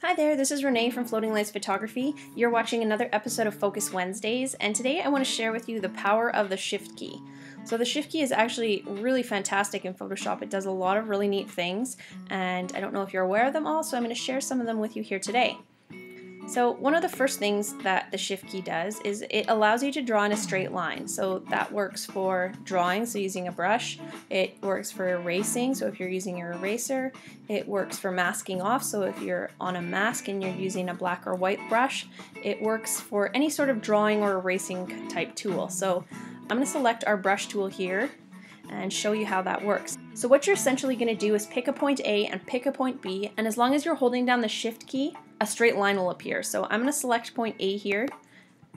Hi there, this is Renee from Floating Lights Photography. You're watching another episode of Focus Wednesdays, and today I want to share with you the power of the Shift key. So the Shift key is actually really fantastic in Photoshop. It does a lot of really neat things, and I don't know if you're aware of them all, so I'm going to share some of them with you here today. So one of the first things that the shift key does is it allows you to draw in a straight line. So that works for drawing, so using a brush. It works for erasing, so if you're using your eraser. It works for masking off, so if you're on a mask and you're using a black or white brush. It works for any sort of drawing or erasing type tool. So I'm going to select our brush tool here and show you how that works. So what you're essentially going to do is pick a point A and pick a point B, and as long as you're holding down the shift key, a straight line will appear. So I'm going to select point A here.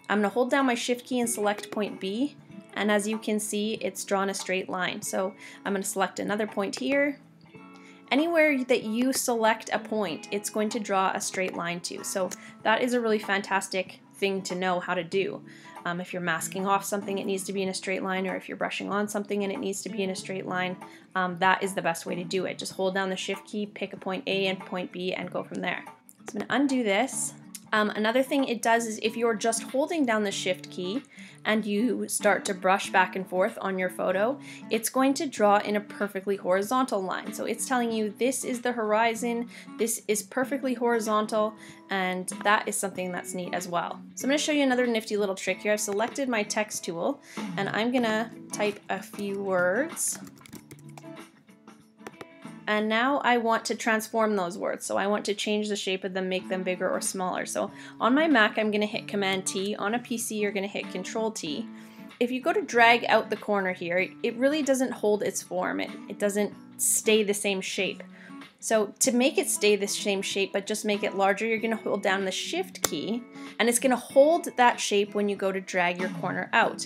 I'm going to hold down my shift key and select point B, and as you can see, it's drawn a straight line. So I'm going to select another point here. Anywhere that you select a point, it's going to draw a straight line to. So that is a really fantastic thing to know how to do. Um, if you're masking off something, it needs to be in a straight line, or if you're brushing on something and it needs to be in a straight line, um, that is the best way to do it. Just hold down the shift key, pick a point A and point B, and go from there. So I'm to undo this. Um, another thing it does is if you're just holding down the shift key and you start to brush back and forth on your photo, it's going to draw in a perfectly horizontal line. So it's telling you this is the horizon, this is perfectly horizontal, and that is something that's neat as well. So I'm going to show you another nifty little trick here. I've selected my text tool and I'm going to type a few words and now I want to transform those words. So I want to change the shape of them, make them bigger or smaller. So on my Mac, I'm going to hit Command T. On a PC, you're going to hit Control T. If you go to drag out the corner here, it really doesn't hold its form. It, it doesn't stay the same shape. So to make it stay the same shape, but just make it larger, you're going to hold down the Shift key, and it's going to hold that shape when you go to drag your corner out.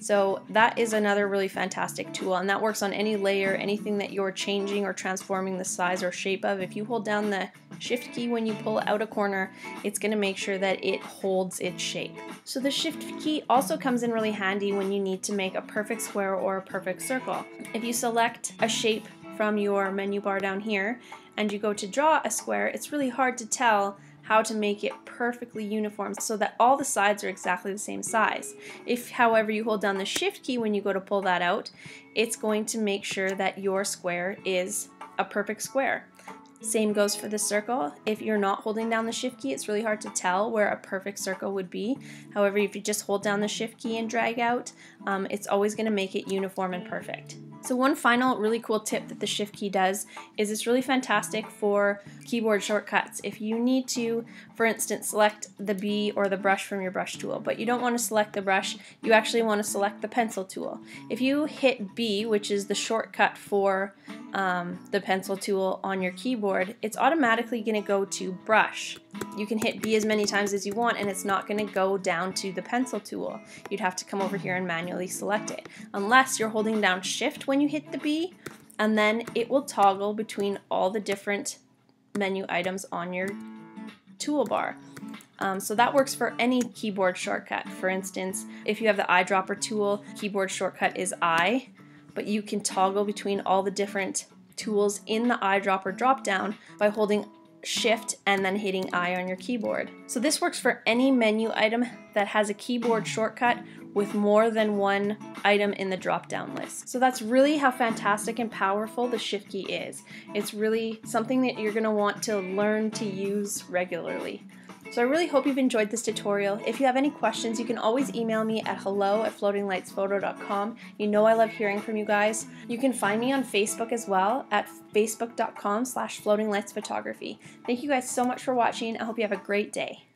So that is another really fantastic tool and that works on any layer, anything that you're changing or transforming the size or shape of. If you hold down the shift key when you pull out a corner, it's going to make sure that it holds its shape. So the shift key also comes in really handy when you need to make a perfect square or a perfect circle. If you select a shape from your menu bar down here and you go to draw a square, it's really hard to tell how to make it perfectly uniform so that all the sides are exactly the same size. If, however, you hold down the shift key when you go to pull that out, it's going to make sure that your square is a perfect square. Same goes for the circle. If you're not holding down the shift key, it's really hard to tell where a perfect circle would be. However, if you just hold down the shift key and drag out, um, it's always going to make it uniform and perfect. So one final really cool tip that the shift key does is it's really fantastic for keyboard shortcuts. If you need to, for instance, select the B or the brush from your brush tool, but you don't want to select the brush, you actually want to select the pencil tool. If you hit B, which is the shortcut for um, the pencil tool on your keyboard, it's automatically going to go to brush. You can hit B as many times as you want and it's not going to go down to the pencil tool. You'd have to come over here and manually select it. Unless you're holding down shift when you hit the B and then it will toggle between all the different menu items on your toolbar. Um, so that works for any keyboard shortcut. For instance, if you have the eyedropper tool, keyboard shortcut is I but you can toggle between all the different tools in the eyedropper dropdown by holding shift and then hitting I on your keyboard. So this works for any menu item that has a keyboard shortcut with more than one item in the drop down list. So that's really how fantastic and powerful the shift key is. It's really something that you're going to want to learn to use regularly. So I really hope you've enjoyed this tutorial. If you have any questions, you can always email me at hello at floatinglightsphoto.com. You know I love hearing from you guys. You can find me on Facebook as well at facebook.com slash floatinglightsphotography. Thank you guys so much for watching. I hope you have a great day.